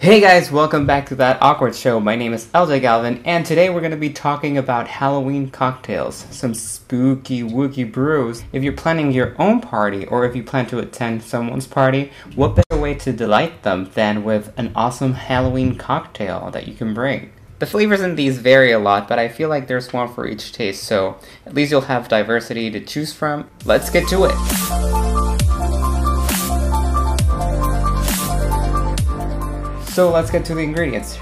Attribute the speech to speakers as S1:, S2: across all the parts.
S1: Hey guys, welcome back to That Awkward Show. My name is LJ Galvan, and today we're going to be talking about Halloween cocktails, some spooky wookie brews. If you're planning your own party, or if you plan to attend someone's party, what better way to delight them than with an awesome Halloween cocktail that you can bring? The flavors in these vary a lot, but I feel like there's one for each taste, so at least you'll have diversity to choose from. Let's get to it! So let's get to the ingredients.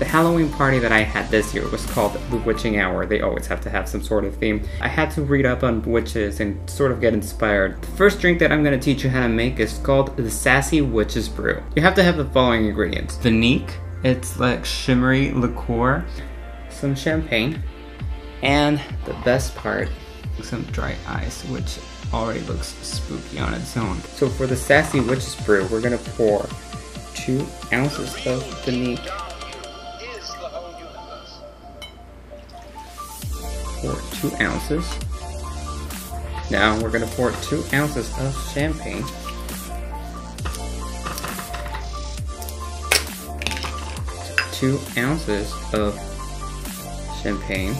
S1: The Halloween party that I had this year was called the Witching Hour. They always have to have some sort of theme. I had to read up on witches and sort of get inspired. The first drink that I'm going to teach you how to make is called the Sassy Witch's Brew. You have to have the following ingredients. Viniq, it's like shimmery liqueur, some champagne, and the best part, some dry ice, which already looks spooky on its own. So for the Sassy Witch's Brew, we're gonna pour two ounces of Viniq. Pour two ounces. Now we're gonna pour two ounces of champagne. Two ounces of champagne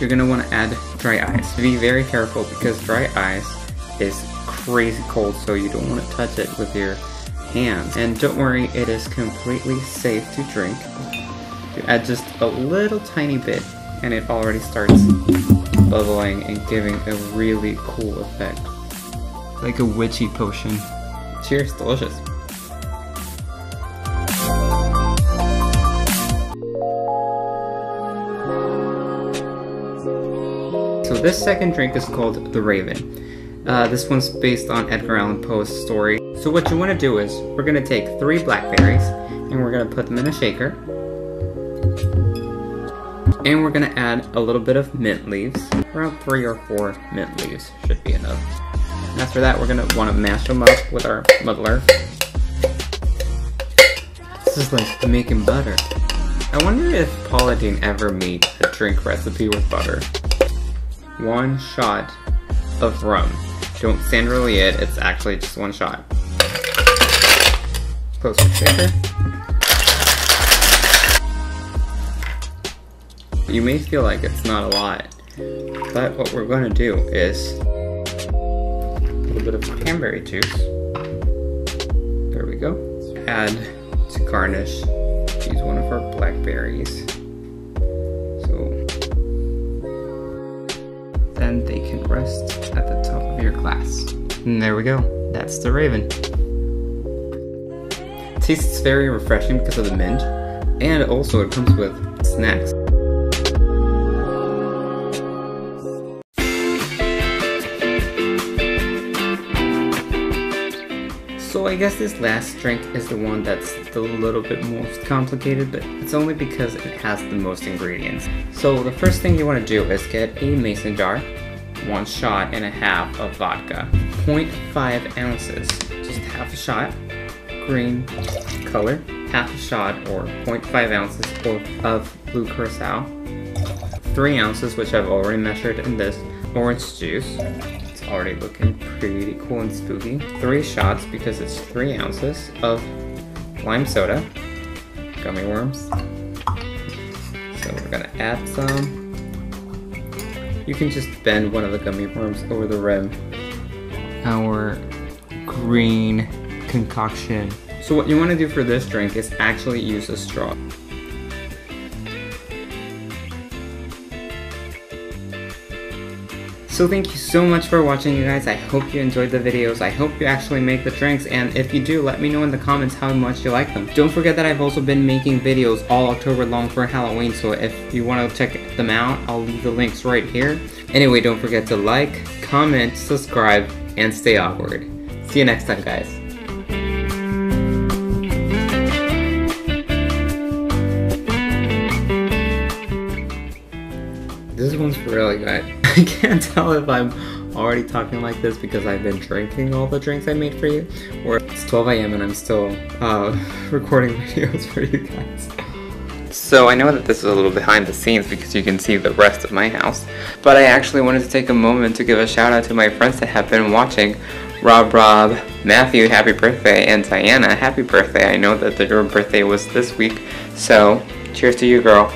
S1: you're gonna want to add dry ice. Be very careful because dry ice is crazy cold so you don't want to touch it with your hands. And don't worry, it is completely safe to drink. You add just a little tiny bit and it already starts bubbling and giving a really cool effect. Like a witchy potion. Cheers, delicious. This second drink is called The Raven. Uh, this one's based on Edgar Allan Poe's story. So what you want to do is, we're going to take three blackberries, and we're going to put them in a shaker. And we're going to add a little bit of mint leaves. Around three or four mint leaves should be enough. And after that, we're going to want to mash them up with our muddler. This is like making butter. I wonder if Paula Deen ever made a drink recipe with butter one shot of rum. Don't stand really it, it's actually just one shot. Close the shaker. You may feel like it's not a lot, but what we're to do is a little bit of cranberry juice. There we go. Add to garnish, use one of our blackberries. Then they can rest at the top of your glass. And there we go. That's the Raven. Tastes very refreshing because of the mint, and also it comes with snacks. So I guess this last drink is the one that's a little bit most complicated, but it's only because it has the most ingredients. So the first thing you want to do is get a mason jar, one shot and a half of vodka, 0.5 ounces, just half a shot, green color, half a shot or 0.5 ounces of blue curacao, 3 ounces, which I've already measured in this, orange juice, already looking pretty cool and spooky. Three shots, because it's three ounces, of lime soda, gummy worms. So we're gonna add some. You can just bend one of the gummy worms over the rim. Our green concoction. So what you want to do for this drink is actually use a straw. So thank you so much for watching you guys. I hope you enjoyed the videos. I hope you actually make the drinks and if you do, let me know in the comments how much you like them. Don't forget that I've also been making videos all October long for Halloween so if you want to check them out, I'll leave the links right here. Anyway, don't forget to like, comment, subscribe, and stay awkward. See you next time guys. This one's really good. I can't tell if I'm already talking like this because I've been drinking all the drinks I made for you, or it's 12 a.m. and I'm still uh, recording videos for you guys. So I know that this is a little behind the scenes because you can see the rest of my house, but I actually wanted to take a moment to give a shout out to my friends that have been watching Rob Rob, Matthew, happy birthday, and Diana, happy birthday. I know that your birthday was this week, so cheers to you, girl.